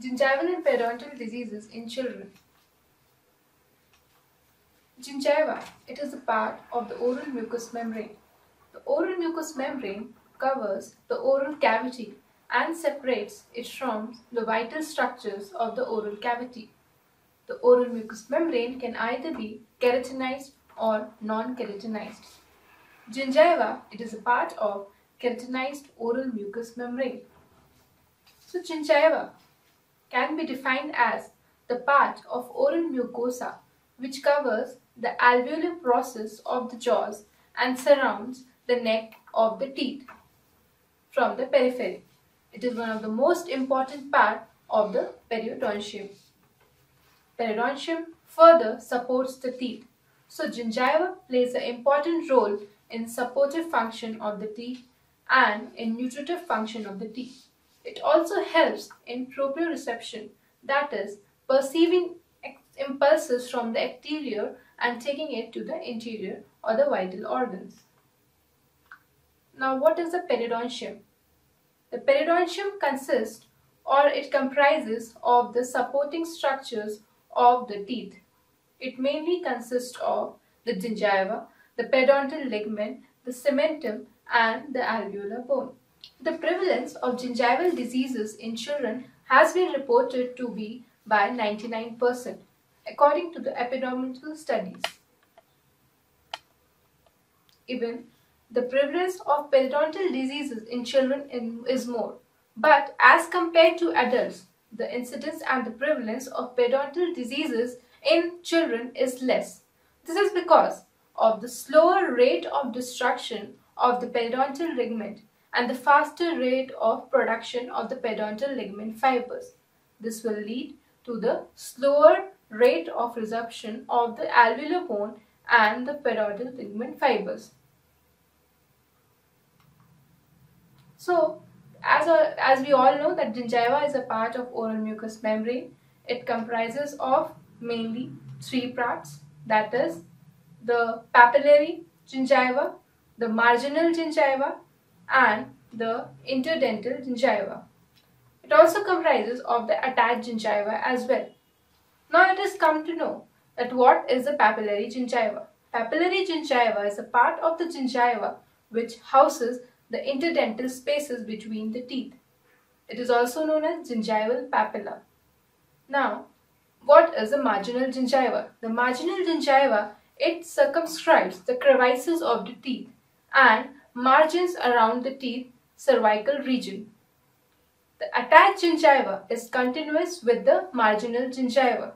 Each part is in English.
Gingival and periodontal diseases in children. Gingiva, it is a part of the oral mucous membrane. The oral mucous membrane covers the oral cavity and separates it from the vital structures of the oral cavity. The oral mucous membrane can either be keratinized or non-keratinized. Gingiva, it is a part of keratinized oral mucous membrane. So gingiva can be defined as the part of oral mucosa which covers the alveolar process of the jaws and surrounds the neck of the teeth from the periphery. It is one of the most important part of the periodontium. Periodontium further supports the teeth. So gingiva plays an important role in supportive function of the teeth and in nutritive function of the teeth. It also helps in proprioception, that is, perceiving impulses from the exterior and taking it to the interior or the vital organs. Now, what is the periodontium? The periodontium consists or it comprises of the supporting structures of the teeth. It mainly consists of the gingiva, the periodontal ligament, the cementum and the alveolar bone. The prevalence of gingival diseases in children has been reported to be by 99% according to the epidemiological studies. Even the prevalence of periodontal diseases in children in, is more. But as compared to adults, the incidence and the prevalence of periodontal diseases in children is less. This is because of the slower rate of destruction of the periodontal ligament and the faster rate of production of the periodontal ligament fibers. This will lead to the slower rate of resorption of the alveolar bone and the periodontal ligament fibers. So, as, a, as we all know that gingiva is a part of oral mucous membrane. It comprises of mainly three parts that is the papillary gingiva, the marginal gingiva and the interdental gingiva. It also comprises of the attached gingiva as well. Now it has come to know that what is the papillary gingiva. Papillary gingiva is a part of the gingiva which houses the interdental spaces between the teeth. It is also known as gingival papilla. Now, what is the marginal gingiva? The marginal gingiva, it circumscribes the crevices of the teeth and margins around the teeth cervical region. The attached gingiva is continuous with the marginal gingiva.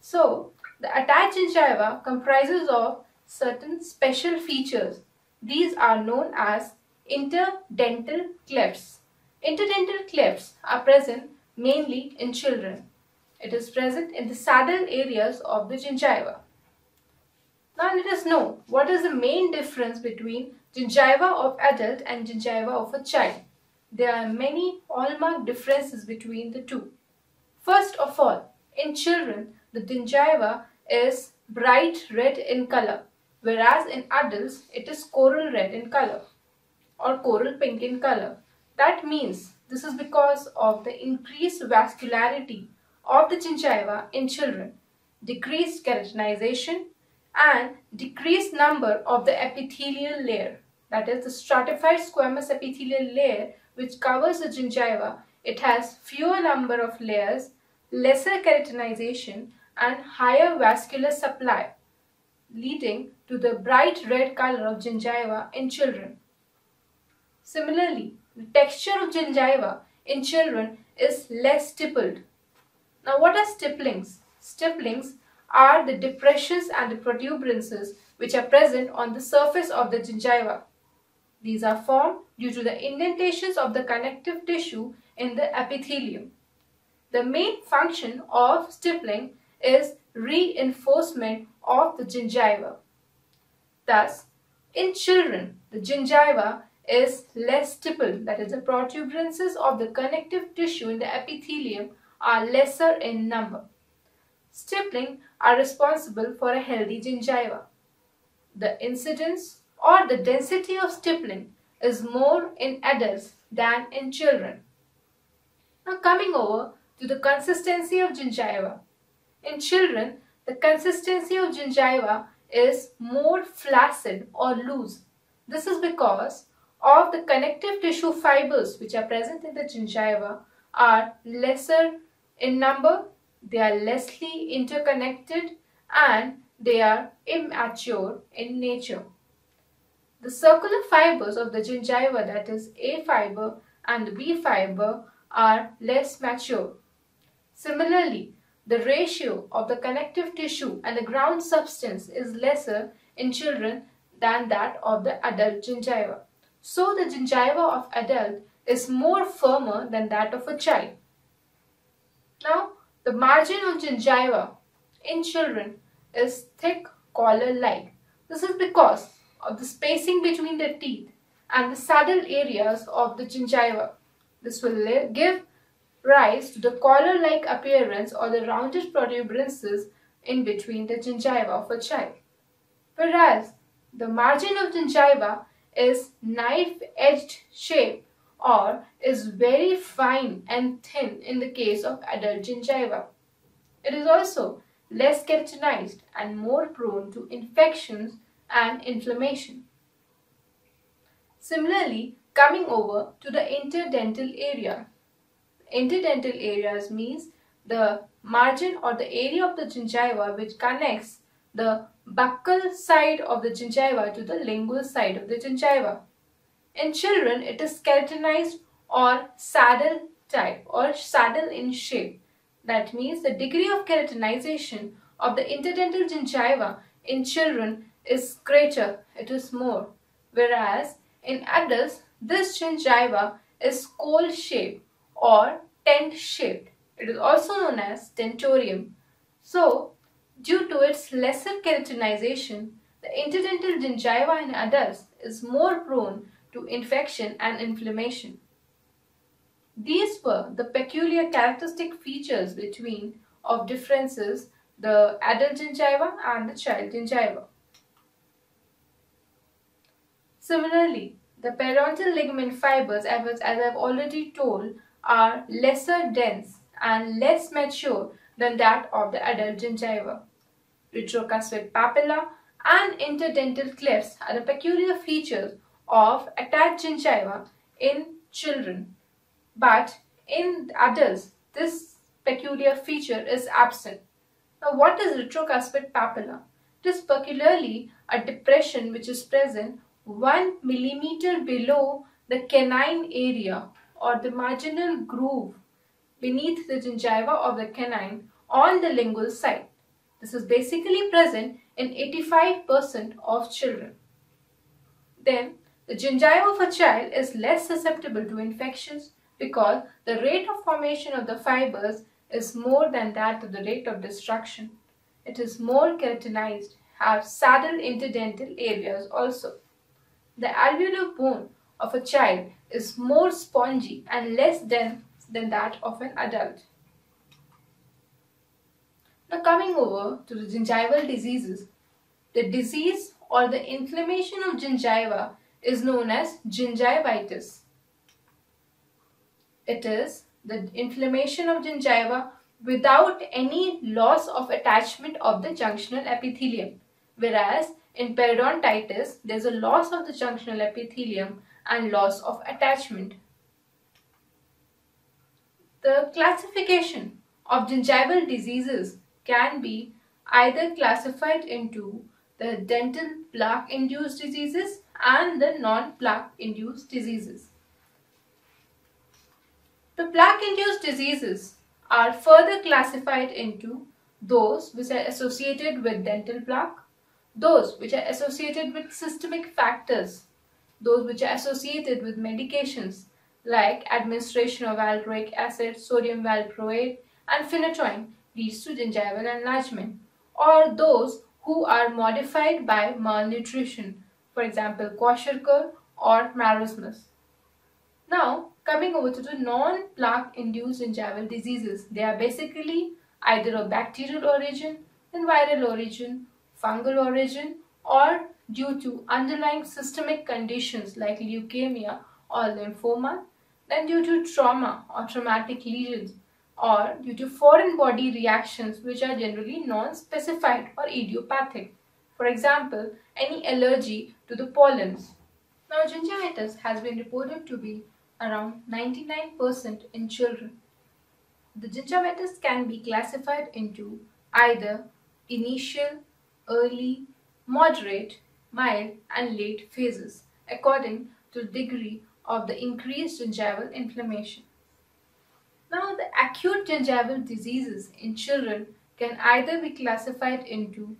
So, the attached gingiva comprises of certain special features. These are known as interdental clefts. Interdental clefts are present mainly in children. It is present in the saddle areas of the gingiva. Now let us know what is the main difference between gingiva of adult and gingiva of a child. There are many hallmark differences between the two. First of all, in children, the gingiva is bright red in color, whereas in adults it is coral red in color or coral pink in color. That means this is because of the increased vascularity of the gingiva in children, decreased keratinization and decreased number of the epithelial layer that is the stratified squamous epithelial layer which covers the gingiva. It has fewer number of layers, lesser keratinization and higher vascular supply leading to the bright red color of gingiva in children. Similarly, the texture of gingiva in children is less stippled. Now what are stipplings? Stipplings are the depressions and the protuberances which are present on the surface of the gingiva. These are formed due to the indentations of the connective tissue in the epithelium. The main function of stippling is reinforcement of the gingiva. Thus, in children, the gingiva is less stippled, that is the protuberances of the connective tissue in the epithelium are lesser in number. Stippling are responsible for a healthy gingiva. The incidence or the density of stippling is more in adults than in children. Now coming over to the consistency of gingiva. In children, the consistency of gingiva is more flaccid or loose. This is because of the connective tissue fibers which are present in the gingiva are lesser in number, they are lessly interconnected and they are immature in nature. The circular fibers of the gingiva that is A fiber and B fiber are less mature. Similarly, the ratio of the connective tissue and the ground substance is lesser in children than that of the adult gingiva. So the gingiva of adult is more firmer than that of a child. Now, the margin of gingiva in children is thick collar-like. This is because of the spacing between the teeth and the saddle areas of the gingiva. This will give rise to the collar-like appearance or the rounded protuberances in between the gingiva of a child. Whereas the margin of gingiva is knife-edged shape or is very fine and thin in the case of adult gingiva. It is also less keratinized and more prone to infections and inflammation. Similarly, coming over to the interdental area. Interdental areas means the margin or the area of the gingiva which connects the buccal side of the gingiva to the lingual side of the gingiva. In children, it is keratinized or saddle type or saddle in shape. That means the degree of keratinization of the interdental gingiva in children is greater, it is more. Whereas in adults, this gingiva is scroll shaped or tent shaped. It is also known as tentorium. So, due to its lesser keratinization, the interdental gingiva in adults is more prone to infection and inflammation. These were the peculiar characteristic features between of differences the adult gingiva and the child gingiva. Similarly, the periodontal ligament fibers, as I've already told, are lesser dense and less mature than that of the adult gingiva. Retrocuspid papilla and interdental clefts are the peculiar features of attached gingiva in children. But in adults, this peculiar feature is absent. Now, what is retrocuspid papilla? It is peculiarly a depression which is present 1 millimeter below the canine area or the marginal groove beneath the gingiva of the canine on the lingual side. This is basically present in 85% of children. Then, the gingiva of a child is less susceptible to infections because the rate of formation of the fibers is more than that of the rate of destruction. It is more keratinized, have saddle interdental areas also. The alveolar bone of a child is more spongy and less dense than that of an adult. Now coming over to the gingival diseases. The disease or the inflammation of gingiva is known as gingivitis. It is the inflammation of gingiva without any loss of attachment of the junctional epithelium. Whereas in periodontitis, there is a loss of the junctional epithelium and loss of attachment. The classification of gingival diseases can be either classified into the dental plaque induced diseases and the non-plaque induced diseases. The plaque induced diseases are further classified into those which are associated with dental plaque, those which are associated with systemic factors, those which are associated with medications like administration of valproic acid, sodium valproate, and phenytoin leads to gingival enlargement, or those who are modified by malnutrition, for example, kwashiorkor or marasmus. Now, coming over to the non-plaque induced gingival diseases, they are basically either of bacterial origin, then viral origin, fungal origin, or due to underlying systemic conditions like leukemia or lymphoma, then due to trauma or traumatic lesions, or due to foreign body reactions which are generally non-specified or idiopathic. For example, any allergy to the pollens. Now, gingivitis has been reported to be around 99% in children. The gingivitis can be classified into either initial, early, moderate, mild and late phases according to the degree of the increased gingival inflammation. Now the acute gingival diseases in children can either be classified into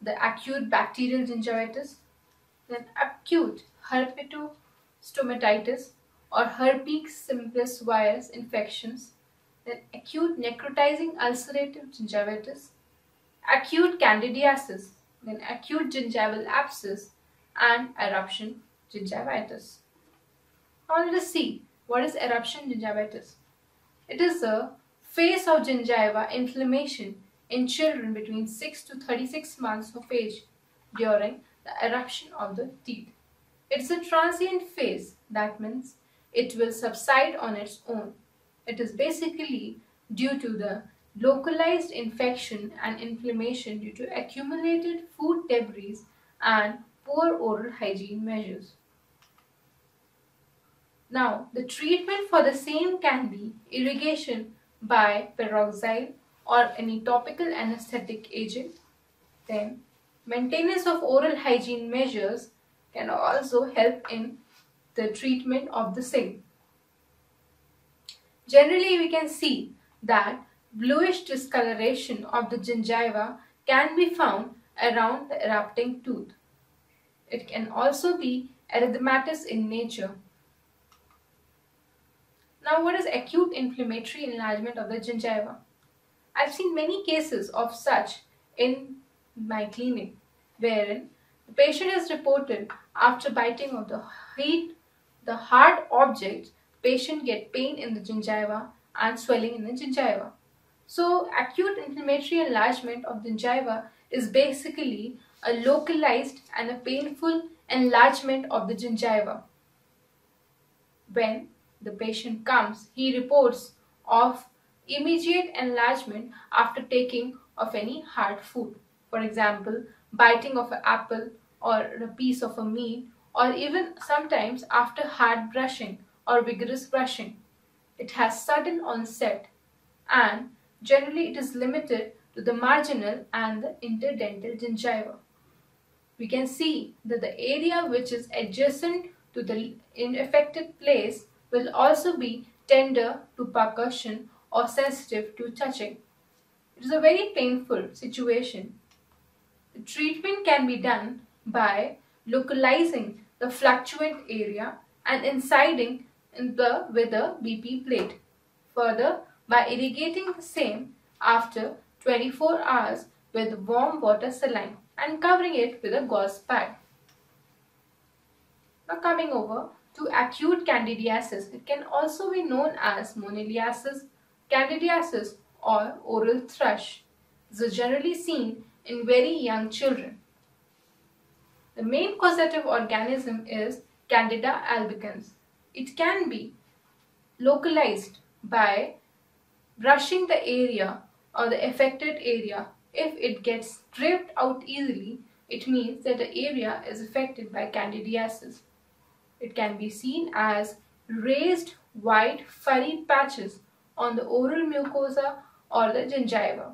the acute bacterial gingivitis, then acute herpetostomatitis or herpes simplex virus infections, then acute necrotizing ulcerative gingivitis, acute candidiasis, then acute gingival abscess and eruption gingivitis. Now let us see what is eruption gingivitis. It is a phase of gingiva inflammation in children between 6 to 36 months of age during the eruption of the teeth. It's a transient phase, that means it will subside on its own. It is basically due to the localized infection and inflammation due to accumulated food debris and poor oral hygiene measures. Now, the treatment for the same can be irrigation by peroxide or any topical anesthetic agent. Then, maintenance of oral hygiene measures can also help in the treatment of the same. Generally, we can see that bluish discoloration of the gingiva can be found around the erupting tooth. It can also be erythematous in nature. Now, what is acute inflammatory enlargement of the gingiva? I've seen many cases of such in my clinic, wherein the patient is reported after biting of the heat, the hard object, patient get pain in the gingiva and swelling in the gingiva. So, acute inflammatory enlargement of gingiva is basically a localized and a painful enlargement of the gingiva. When the patient comes, he reports of immediate enlargement after taking of any hard food. For example, biting of an apple or a piece of a meat or even sometimes after hard brushing or vigorous brushing. It has sudden onset and generally it is limited to the marginal and the interdental gingiva. We can see that the area which is adjacent to the affected place will also be tender to percussion or sensitive to touching. It is a very painful situation. Treatment can be done by localizing the fluctuant area and inciding in the with a BP blade. Further, by irrigating the same after 24 hours with warm water saline and covering it with a gauze pad. Now coming over to acute candidiasis. It can also be known as moniliasis, candidiasis or oral thrush. This is generally seen in very young children. The main causative organism is Candida albicans. It can be localized by brushing the area or the affected area. If it gets stripped out easily, it means that the area is affected by candidiasis. It can be seen as raised white furry patches on the oral mucosa or the gingiva.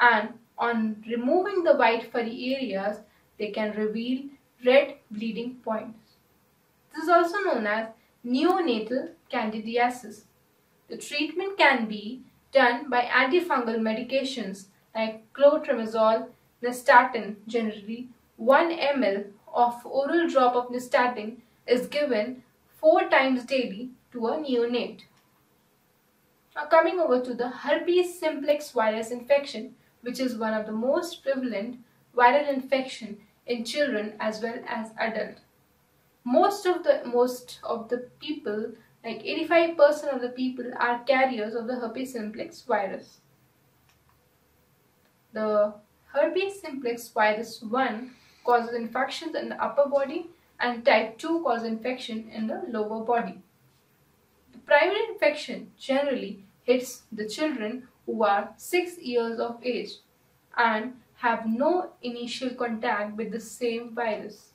And on removing the white furry areas, they can reveal red bleeding points. This is also known as neonatal candidiasis. The treatment can be done by antifungal medications like clotrimazole, nystatin generally 1 ml of oral drop of nystatin is given four times daily to a neonate. Now coming over to the herpes simplex virus infection, which is one of the most prevalent viral infection in children as well as adult. Most of the most of the people, like 85% of the people are carriers of the herpes simplex virus. The herpes simplex virus 1 causes infections in the upper body and type 2 causes infection in the lower body. The primary infection generally hits the children who are 6 years of age and have no initial contact with the same virus.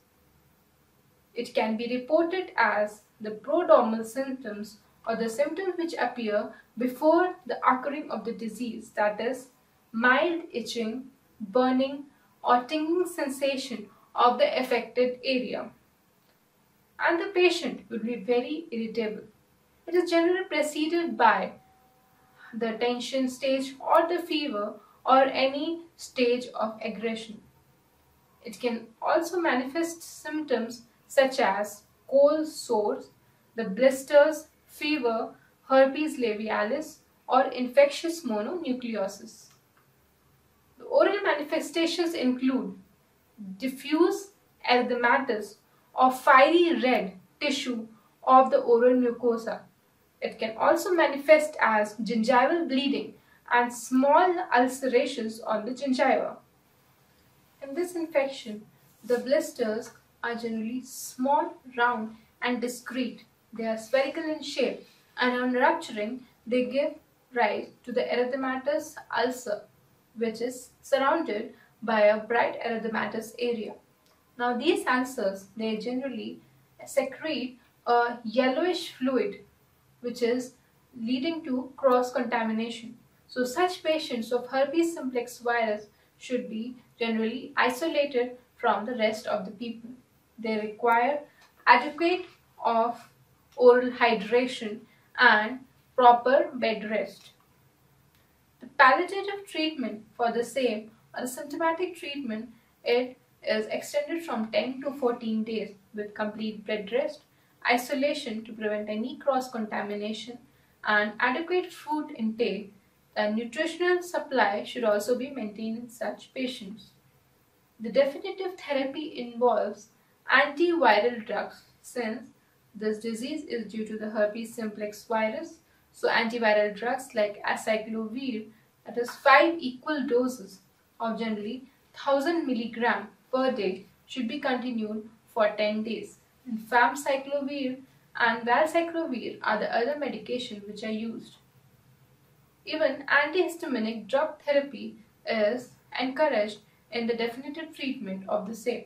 It can be reported as the prodromal symptoms or the symptoms which appear before the occurring of the disease that is mild itching, burning or tingling sensation of the affected area. And the patient will be very irritable. It is generally preceded by the tension stage or the fever or any stage of aggression. It can also manifest symptoms such as cold sores, the blisters, fever, herpes labialis, or infectious mononucleosis. The oral manifestations include diffuse erythematous or fiery red tissue of the oral mucosa. It can also manifest as gingival bleeding and small ulcerations on the gingiva. In this infection, the blisters are generally small, round and discrete. They are spherical in shape and on rupturing, they give rise to the erythematous ulcer which is surrounded by a bright erythematous area. Now these ulcers, they generally secrete a yellowish fluid which is leading to cross-contamination. So such patients of herpes simplex virus should be generally isolated from the rest of the people. They require adequate of oral hydration and proper bed rest. The palliative treatment for the same or the symptomatic treatment it is extended from 10 to 14 days with complete bed rest, isolation to prevent any cross-contamination and adequate food intake. The nutritional supply should also be maintained in such patients. The definitive therapy involves antiviral drugs since this disease is due to the herpes simplex virus. So antiviral drugs like acyclovir that is 5 equal doses of generally 1000 milligram per day should be continued for 10 days. And famciclovir and valacyclovir are the other medications which are used. Even antihistaminic drug therapy is encouraged in the definitive treatment of the same.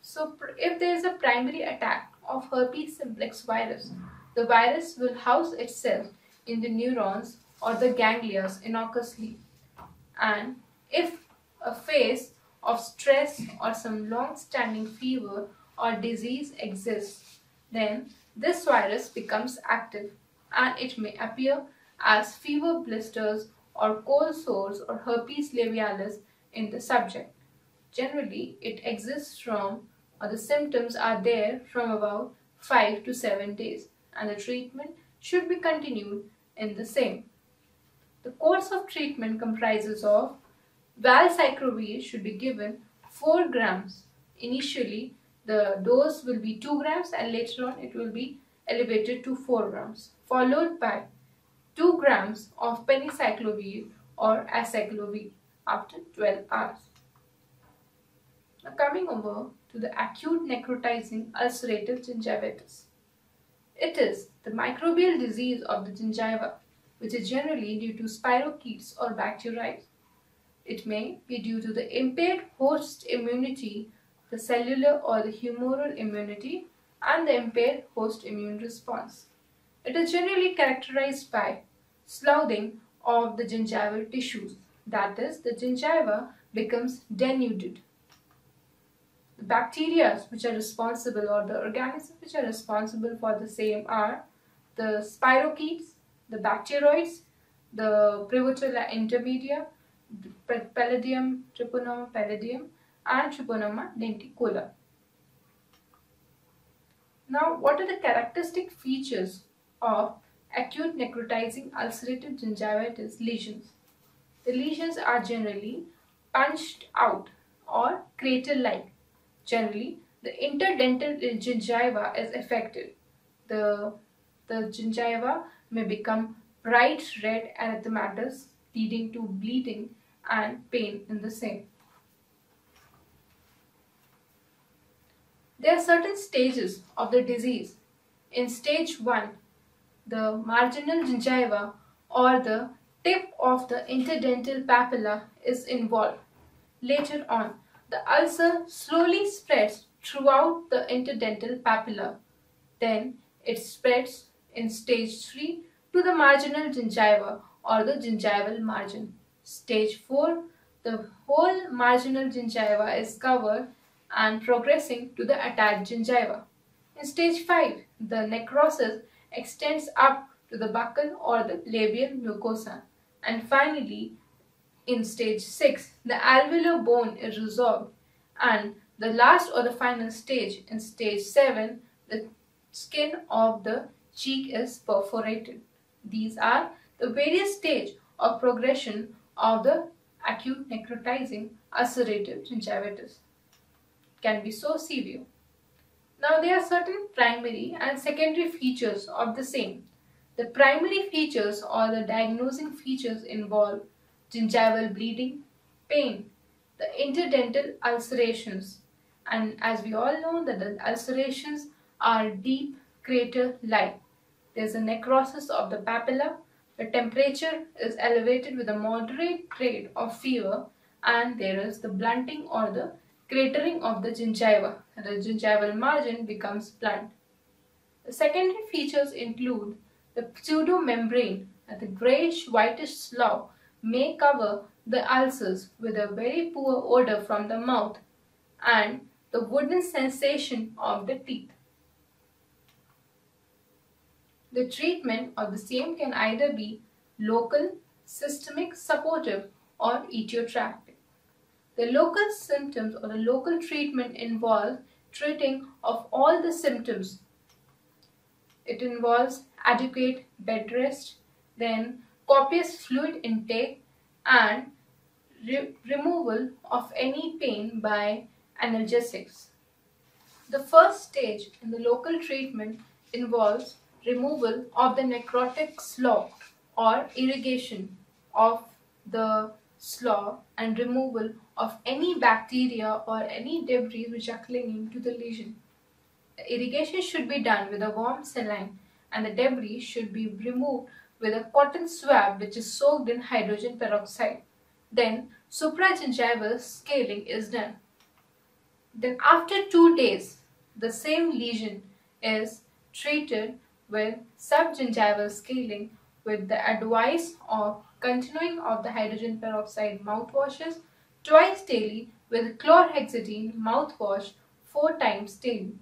So if there is a primary attack of herpes simplex virus, the virus will house itself in the neurons or the ganglia innocuously. And if a phase of stress or some long-standing fever or disease exists, then this virus becomes active and it may appear as fever blisters or cold sores or herpes labialis in the subject. Generally, it exists from or the symptoms are there from about 5 to 7 days and the treatment should be continued in the same. The course of treatment comprises of valacyclovir should be given 4 grams. Initially, the dose will be 2 grams and later on it will be elevated to 4 grams, followed by 2 grams of penciclovir or acyclovir after 12 hours. Now coming over to the acute necrotizing ulcerative gingivitis. It is the microbial disease of the gingiva which is generally due to spirochetes or bacteria. It may be due to the impaired host immunity, the cellular or the humoral immunity, and the impaired host immune response. It is generally characterized by sloughing of the gingival tissues, that is, the gingiva becomes denuded the bacteria which are responsible or the organisms which are responsible for the same are the spirochetes, the bacteroids, the Prevotella intermedia, Palladium, Treponema pallidum and Treponema denticola. Now what are the characteristic features of acute necrotizing ulcerative gingivitis lesions? The lesions are generally punched out or crater-like Generally, the interdental gingiva is affected. The, the gingiva may become bright red erythematous leading to bleeding and pain in the same. There are certain stages of the disease. In stage 1, the marginal gingiva or the tip of the interdental papilla is involved. Later on, the ulcer slowly spreads throughout the interdental papilla. Then it spreads in stage 3 to the marginal gingiva or the gingival margin. Stage 4, the whole marginal gingiva is covered and progressing to the attached gingiva. In stage 5, the necrosis extends up to the buccal or the labial mucosa. And finally, in stage 6, the alveolar bone is resolved. And the last or the final stage, in stage 7, the skin of the cheek is perforated. These are the various stage of progression of the acute necrotizing ulcerative gingivitis. Can be so severe. Now there are certain primary and secondary features of the same. The primary features or the diagnosing features involve gingival bleeding, pain, the interdental ulcerations, and as we all know that the ulcerations are deep crater-like. There's a necrosis of the papilla, the temperature is elevated with a moderate grade of fever, and there is the blunting or the cratering of the gingiva. The gingival margin becomes blunt. The secondary features include the pseudomembrane and the grayish whitish slough may cover the ulcers with a very poor odor from the mouth and the wooden sensation of the teeth. The treatment of the same can either be local, systemic, supportive or etiotropic. The local symptoms or the local treatment involves treating of all the symptoms. It involves adequate bed rest, then copious fluid intake and re removal of any pain by analgesics. The first stage in the local treatment involves removal of the necrotic slough or irrigation of the slough and removal of any bacteria or any debris which are clinging to the lesion. The irrigation should be done with a warm saline and the debris should be removed with a cotton swab which is soaked in hydrogen peroxide. Then supragingival scaling is done. Then after two days, the same lesion is treated with subgingival scaling with the advice of continuing of the hydrogen peroxide mouthwashes twice daily with chlorhexidine mouthwash four times daily.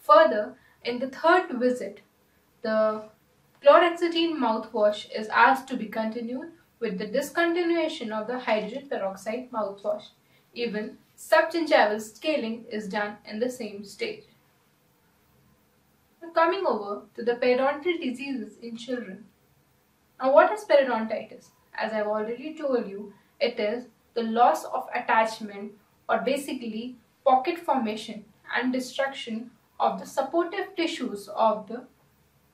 Further, in the third visit, the chlorhexidine mouthwash is asked to be continued with the discontinuation of the hydrogen peroxide mouthwash. Even subgingival scaling is done in the same stage. Now coming over to the periodontal diseases in children. Now what is periodontitis? As I've already told you, it is the loss of attachment or basically pocket formation and destruction of the supportive tissues of the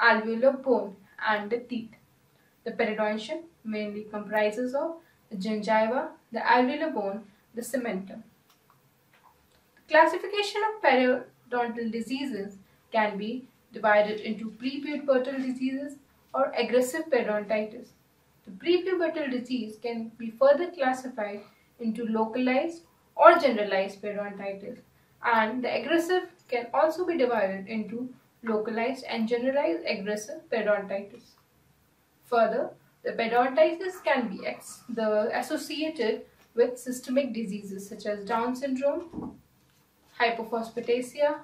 alveolar bone and the teeth. The periodontium mainly comprises of the gingiva, the alveolar bone, the cementum. The classification of periodontal diseases can be divided into prepubertal diseases or aggressive periodontitis. The prepubertal disease can be further classified into localized or generalized periodontitis and the aggressive can also be divided into localized and generalized aggressive periodontitis. Further, the periodontitis can be the associated with systemic diseases such as Down syndrome, hypophosphatasia,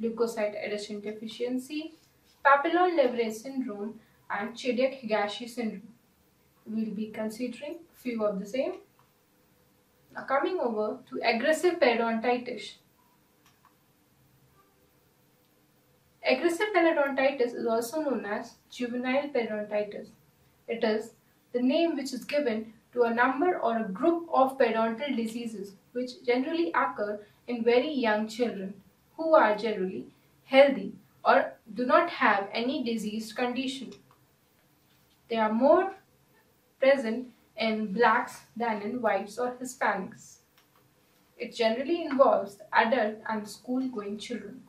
leukocyte adhesion deficiency, Papillon-Lefèvre syndrome, and Chediak-Higashi syndrome. We will be considering few of the same. Now coming over to aggressive periodontitis. Aggressive periodontitis is also known as juvenile periodontitis. It is the name which is given to a number or a group of periodontal diseases which generally occur in very young children who are generally healthy or do not have any diseased condition. They are more present in blacks than in whites or Hispanics. It generally involves adult and school going children.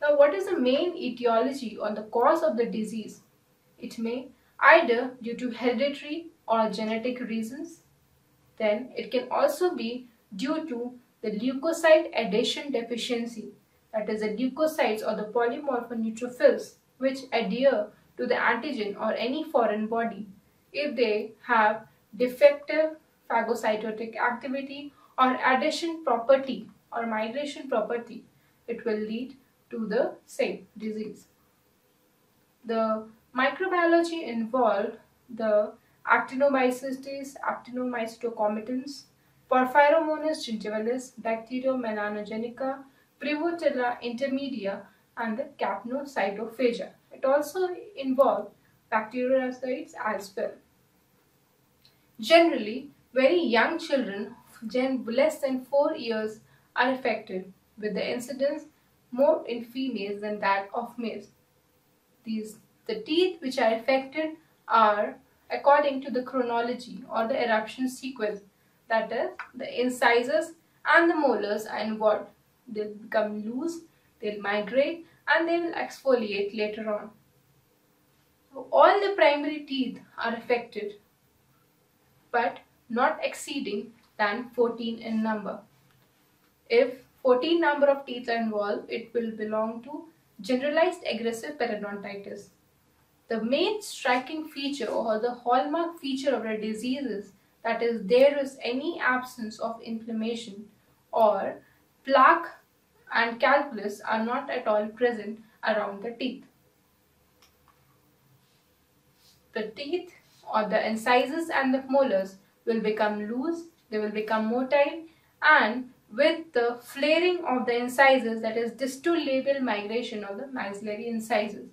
Now, what is the main etiology or the cause of the disease? It may either due to hereditary or genetic reasons. Then it can also be due to the leukocyte adhesion deficiency, that is the leukocytes or the polymorpho neutrophils which adhere to the antigen or any foreign body if they have defective phagocytotic activity or adhesion property or migration property, it will lead to the same disease. The microbiology involved the actinomycetes, actinomycetemcomitans, Porphyromonas gingivalis, Bacteriomelanogenica, Prevotella intermedia, and the capnocytophaga. It also involved bacteriocytes as well. Generally, very young children, less than 4 years, are affected, with the incidence more in females than that of males. These, the teeth which are affected are according to the chronology or the eruption sequence that is, the incisors and the molars are involved. They'll become loose, they'll migrate, and they will exfoliate later on. So all the primary teeth are affected, but not exceeding than 14 in number. If 14 number of teeth are involved, it will belong to generalized aggressive periodontitis. The main striking feature or the hallmark feature of the disease is that is there is any absence of inflammation or plaque and calculus are not at all present around the teeth. The teeth or the incisors and the molars will become loose, they will become motile and with the flaring of the incisors that is distal labial migration of the maxillary incisors.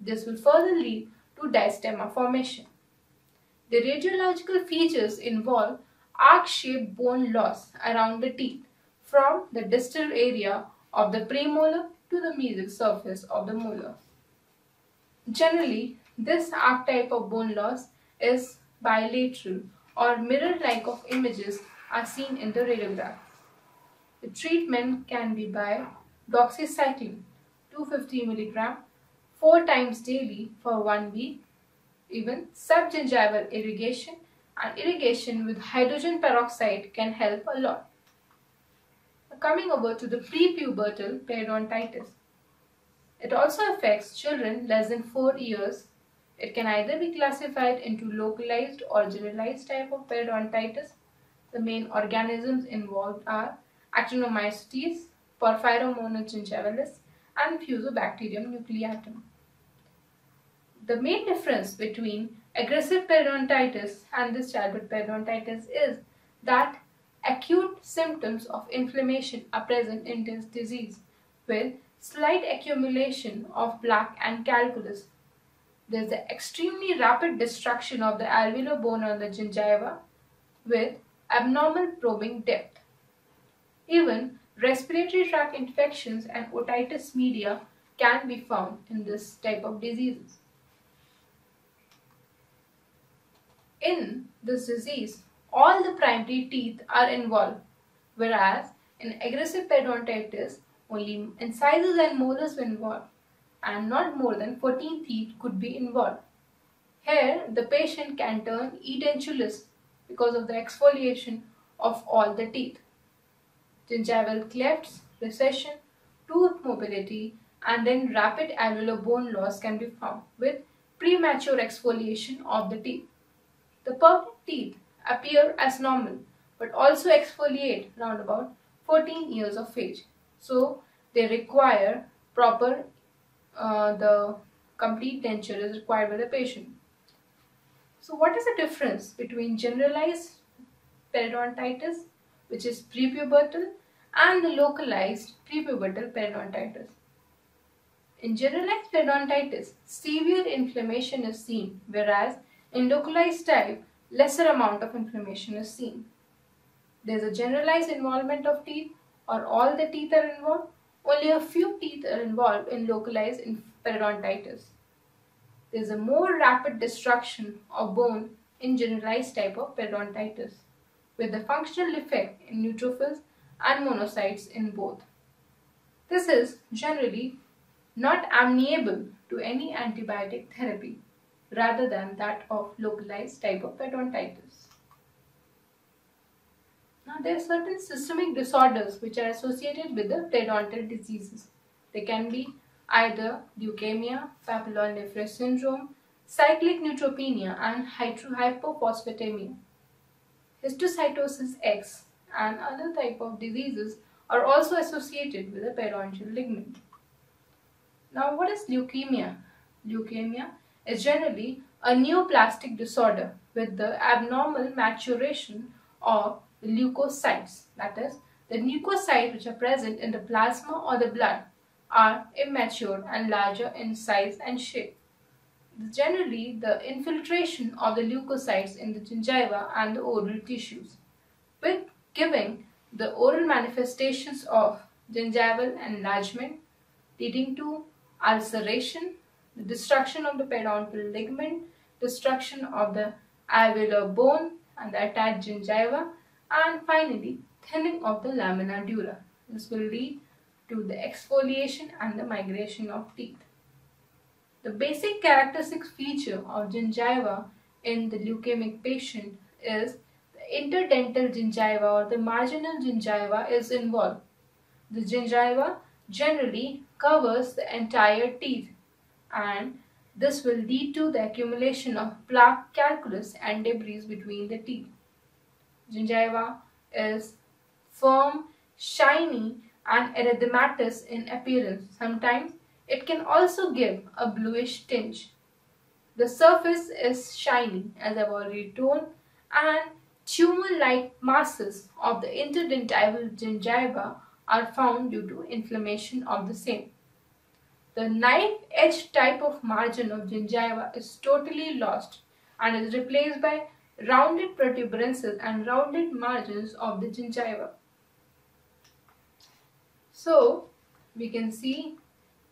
This will further lead to diastema formation. The radiological features involve arc-shaped bone loss around the teeth from the distal area of the premolar to the mesial surface of the molar. Generally, this arc type of bone loss is bilateral or mirror-like of images are seen in the radiograph. The treatment can be by doxycycline 250 mg 4 times daily for 1 week even subgingival irrigation and irrigation with hydrogen peroxide can help a lot. Coming over to the prepubertal periodontitis. It also affects children less than 4 years. It can either be classified into localized or generalized type of periodontitis. The main organisms involved are Actinomycetes, Porphyromonas gingivalis, and Fusobacterium nucleatum. The main difference between aggressive periodontitis and this childhood periodontitis is that acute symptoms of inflammation are present in this disease with slight accumulation of plaque and calculus. There is the extremely rapid destruction of the alveolar bone on the gingiva with abnormal probing depth. Even respiratory tract infections and otitis media can be found in this type of diseases. In this disease, all the primary teeth are involved, whereas in aggressive periodontitis, only incisors and molars were involved, and not more than 14 teeth could be involved. Here, the patient can turn edentulous because of the exfoliation of all the teeth. Gingival clefts, recession, tooth mobility, and then rapid alveolar bone loss can be found with premature exfoliation of the teeth. The perfect teeth appear as normal but also exfoliate around about 14 years of age. So they require proper, uh, the complete denture is required by the patient. So what is the difference between generalized periodontitis which is prepubertal and the localized prepubertal periodontitis? In generalized periodontitis, severe inflammation is seen whereas in localized type, lesser amount of inflammation is seen. There is a generalized involvement of teeth or all the teeth are involved. Only a few teeth are involved in localized periodontitis. There is a more rapid destruction of bone in generalized type of periodontitis with the functional effect in neutrophils and monocytes in both. This is generally not amenable to any antibiotic therapy rather than that of localized type of periodontitis. Now there are certain systemic disorders which are associated with the periodontal diseases. They can be either leukemia, Papillon-Lefèvre syndrome, cyclic neutropenia and hypophosphatemia. Histiocytosis X and other type of diseases are also associated with the periodontal ligament. Now what is leukemia? Leukemia is generally a neoplastic disorder with the abnormal maturation of leukocytes, that is, the leukocytes which are present in the plasma or the blood are immature and larger in size and shape. Generally, the infiltration of the leukocytes in the gingiva and the oral tissues, with giving the oral manifestations of gingival enlargement leading to ulceration, the destruction of the periodontal ligament, destruction of the alveolar bone and the attached gingiva, and finally thinning of the lamina dura. This will lead to the exfoliation and the migration of teeth. The basic characteristic feature of gingiva in the leukemic patient is the interdental gingiva or the marginal gingiva is involved. The gingiva generally covers the entire teeth and this will lead to the accumulation of plaque calculus and debris between the teeth. Gingiva is firm, shiny and erythematous in appearance. Sometimes it can also give a bluish tinge. The surface is shiny as I've already told and tumor-like masses of the interdental gingiva are found due to inflammation of the same. The knife-edge type of margin of gingiva is totally lost and is replaced by rounded protuberances and rounded margins of the gingiva. So, we can see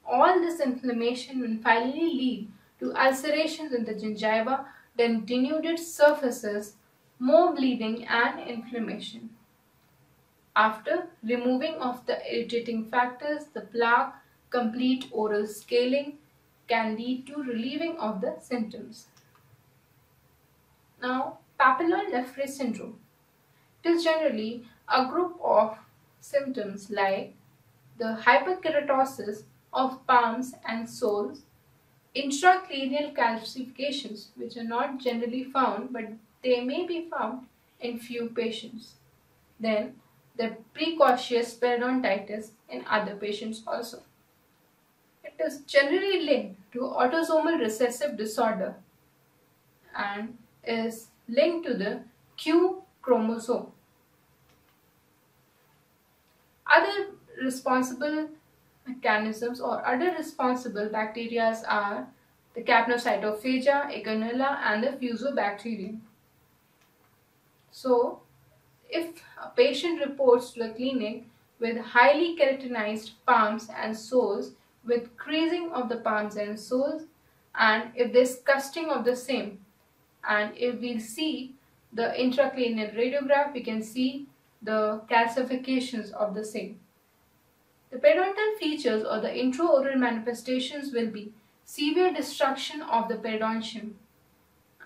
all this inflammation will finally lead to ulcerations in the gingiva, then denuded surfaces, more bleeding and inflammation. After removing of the irritating factors, the plaque, complete oral scaling can lead to relieving of the symptoms. Now, papillon-Lefèvre syndrome. It is generally a group of symptoms like the hyperkeratosis of palms and soles, intracranial calcifications which are not generally found but they may be found in few patients. Then the precocious periodontitis in other patients also. Is generally linked to autosomal recessive disorder and is linked to the Q chromosome. Other responsible mechanisms or other responsible bacteria are the Capnocytophaga, Legionella and the Fusobacterium. So, if a patient reports to the clinic with highly keratinized palms and soles with creasing of the palms and soles and if there's casting of the same and if we see the intracranial radiograph we can see the calcifications of the same. The periodontal features or the intraoral manifestations will be severe destruction of the periodontium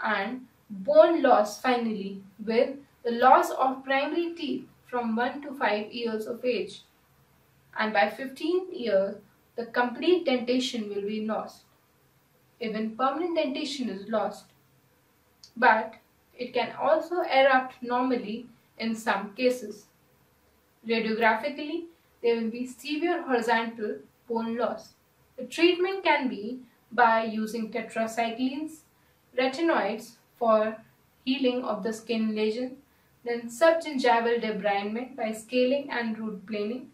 and bone loss finally with the loss of primary teeth from 1 to 5 years of age and by 15 years the complete dentition will be lost. Even permanent dentition is lost but it can also erupt normally in some cases. Radiographically, there will be severe horizontal bone loss. The treatment can be by using tetracyclines, retinoids for healing of the skin lesion, then subgingival debridement by scaling and root planing,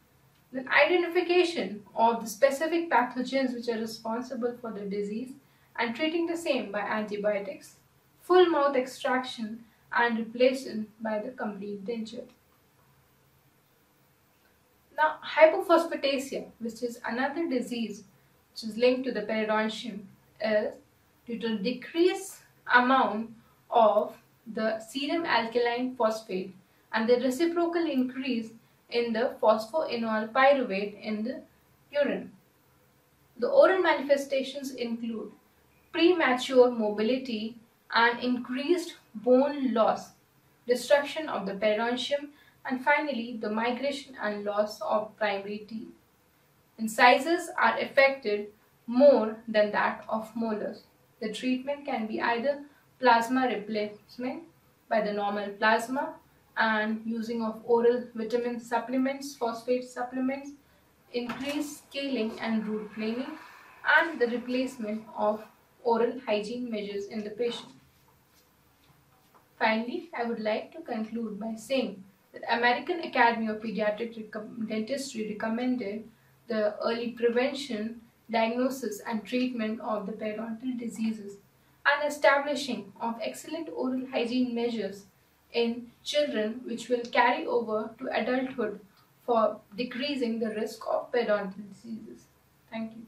then identification of the specific pathogens which are responsible for the disease and treating the same by antibiotics, full mouth extraction and replacement by the complete denture. Now, hypophosphatasia, which is another disease which is linked to the periodontium, is due to decreased amount of the serum alkaline phosphate and the reciprocal increase in the phosphoenol pyruvate in the urine. The oral manifestations include premature mobility and increased bone loss, destruction of the periodontium, and finally the migration and loss of primary teeth. Incisors are affected more than that of molars. The treatment can be either plasma replacement by the normal plasma and using of oral vitamin supplements, phosphate supplements, increased scaling and root planing, and the replacement of oral hygiene measures in the patient. Finally, I would like to conclude by saying that American Academy of Pediatric Dentistry recommended the early prevention, diagnosis and treatment of the periodontal diseases and establishing of excellent oral hygiene measures in children which will carry over to adulthood for decreasing the risk of periodontal diseases. Thank you.